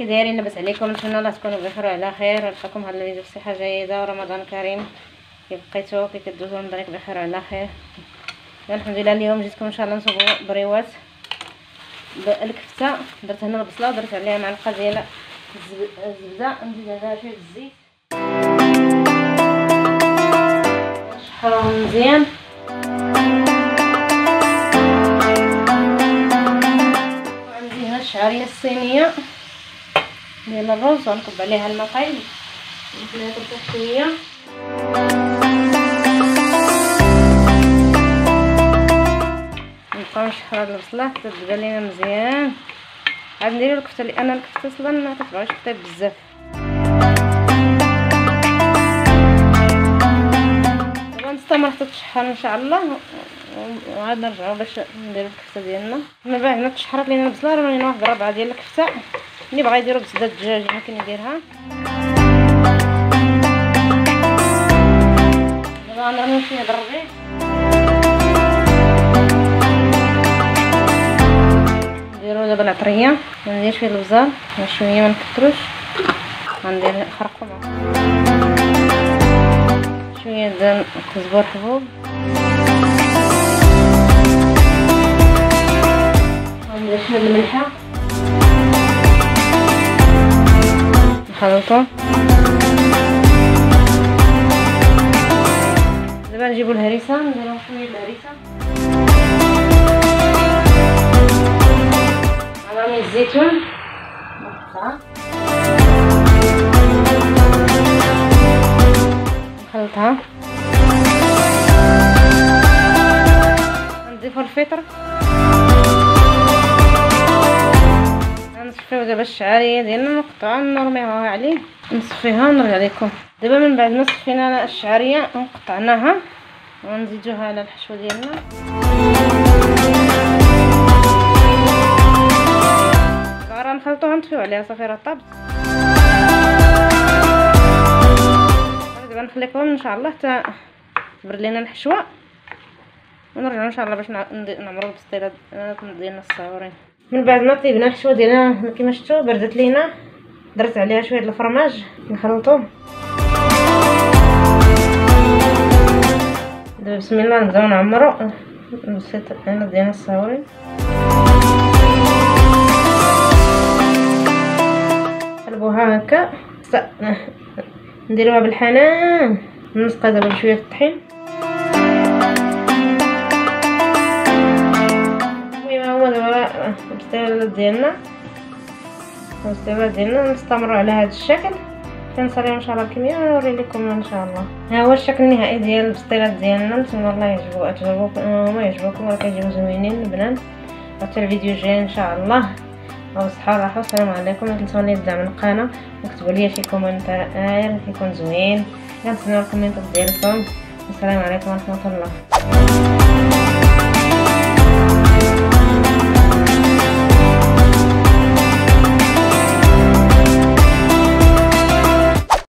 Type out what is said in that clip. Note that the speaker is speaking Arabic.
دايرين لاباس عليكم نتمنى الله تكونوا بخير وعلى خير. نلقاكم هاد الفيديو بصحه جيدة ورمضان كريم. كيف بقيتو كي كدوزو رمضان بخير وعلى خير. الحمد لله اليوم جيتكم إن شاء الله نصوبوا بريوات الكفته درت هنا البصلة درت عليها معلقه ديال الزبدة. نزيد عليها شوية الزيت. نشحرهم مزيان. وعندي هنا الشعرية الصينية. ديال الرز غنكب عليها الماء طايب نخليها ترتاح شوية. نبقاو نشحرو هاد البصله حتى تبدا لينا مزيان. عاد نديرو الكفتة لأن الكفتة أصلا ما كتبغيش طيب بزاف. نستمر حتى تشحر إن شاء الله. وعاد نرجعو باش نديرو الكفتة ديالنا. من بعد ما تشحرات لينا البصلة راه واحد الربعه ديال الكفتة. اللي بغا يديرو بزبده الدجاج ممكن يديرها. دابا غنرميو شوية د الربيع نديرو دابا العطرية ندير شوية البزار شوية ما نكثروش غندير خرقو شوية ديال الكزبور حبوب. غندير شوية الملحة. نخلطو دابا نجيبو الهريسة نديرو شوية الهريسة. غنرمي الزيتون. نخلطها. نضيفو الفطر. نصفيو دابا الشعريه ديالنا نقطعوها نرميوها عليه نصفيها ونرجع لكم. دابا من بعد ما صفينا الشعرية قطعناها ونزيدوها على الحشوه ديالنا. راه نخلطوها نطفيو عليها صافي راه طابت. دابا نخليكم إن شاء الله حتى تبرد لينا الحشوة. ونرجعوا إن شاء الله باش نعمروا البسطيلات ديالنا الصغيورين من بعد ما طيبنا الحشوة ديالنا كما شفتوا بردت لينا درت عليها شوية الفرماج نخلطوه دابا بسم الله نبداو نعمرو. البسطيلات ديالنا الصغيورين نقلبوها هكا. نديروها بالحنان. نسقى دابا بشوية الطحين. البسطيلات ديالنا البسطيلات ديالنا نستمروا على هذا الشكل. كنصريو إن شاء الله الكمية ونوري لكم إن شاء الله. ها هو الشكل النهائي ديال البسطيلات ديالنا نتمنى الله يعجبو اعجبوكم ما يعجبوكم راه كيجيو زوينين البنات. حتى الفيديو الجاي إن شاء الله. أو صحة وراحة. والسلام عليكم. لا تنسوني تدعموا القناه وكتبوا لي شي commentaire يكون زوين كنتسناو الكومنتات ديالكم. السلام عليكم ورحمة الله.